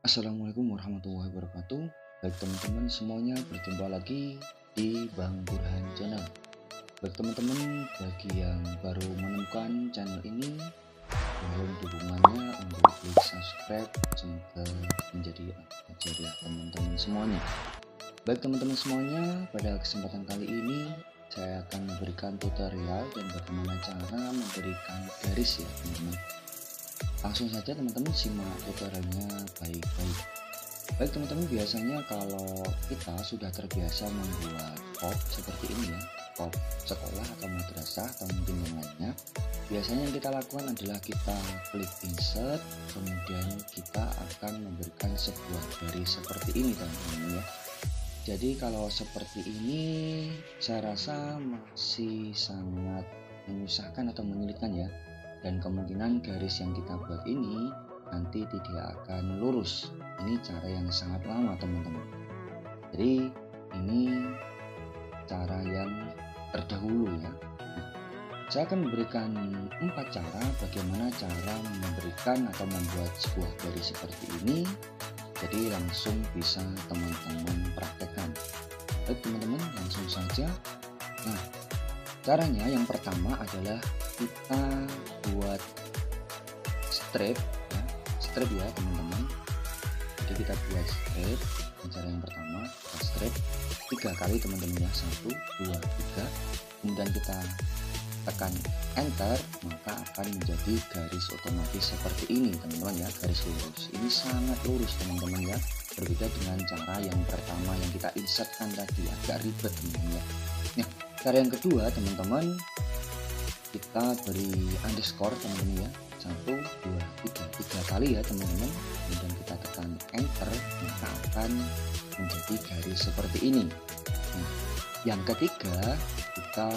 Assalamualaikum warahmatullahi wabarakatuh. Baik teman-teman semuanya berjumpa lagi di Bang Burhan Channel. Baik teman-teman bagi yang baru menemukan channel ini Mohon dukungannya untuk klik subscribe Semoga menjadi ajar teman-teman semuanya. Baik teman-teman semuanya pada kesempatan kali ini saya akan memberikan tutorial dan bagaimana cara memberikan garis ya teman-teman. Langsung saja teman-teman simak tutorialnya baik-baik. Baik teman-teman biasanya kalau kita sudah terbiasa membuat pop seperti ini ya pop sekolah atau madrasah atau mungkin yang lainnya biasanya yang kita lakukan adalah kita klik insert kemudian kita akan memberikan sebuah garis seperti ini teman-teman ya. Jadi kalau seperti ini saya rasa masih sangat menyusahkan atau menyulitkan ya. Dan kemungkinan garis yang kita buat ini nanti tidak akan lurus. Ini cara yang sangat lama teman-teman. Jadi ini cara yang terdahulu ya saya akan memberikan empat cara bagaimana cara memberikan atau membuat sebuah garis seperti ini. Jadi langsung bisa teman-teman praktekkan. Baik teman-teman langsung saja. Nah caranya yang pertama adalah kita buat strip ya. Strip ya teman-teman. Jadi kita buat strip cara yang pertama kita strip tiga kali teman-teman ya. Satu dua tiga. Kemudian kita tekan enter maka akan menjadi garis otomatis seperti ini teman-teman ya. Garis lurus. Ini sangat lurus teman-teman ya. Berbeda dengan cara yang pertama yang kita insertkan tadi. Agak ribet teman-teman ya. Nah cara yang kedua teman-teman kita beri underscore teman-teman ya. Satu dua tiga. Tiga kali ya teman-teman. Kemudian kita tekan enter maka akan menjadi garis seperti ini. Nah, yang ketiga kita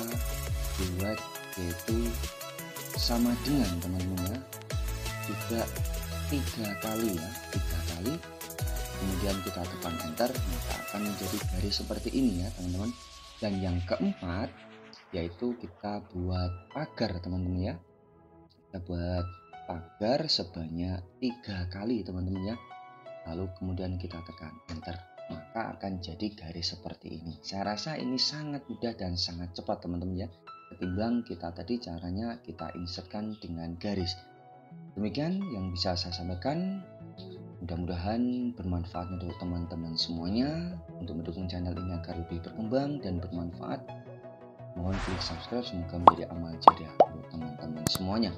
buat yaitu sama dengan teman-teman ya. Juga tiga kali ya. Tiga kali. Kemudian kita tekan enter maka akan menjadi garis seperti ini ya teman-teman. Dan yang keempat yaitu kita buat pagar teman-teman ya. Kita buat pagar sebanyak tiga kali teman-teman ya. Lalu kemudian kita tekan enter maka akan jadi garis seperti ini. Saya rasa ini sangat mudah dan sangat cepat teman-teman ya ketimbang kita tadi caranya kita insertkan dengan garis. Demikian yang bisa saya sampaikan. Mudah-mudahan bermanfaat untuk teman-teman semuanya untuk mendukung channel ini agar lebih berkembang dan bermanfaat. Mohon klik subscribe semoga menjadi amal jariah untuk teman-teman semuanya.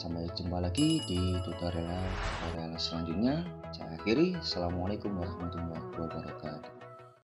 Sampai jumpa lagi di tutorial tutorial selanjutnya. Saya akhiri. Assalamualaikum warahmatullahi wabarakatuh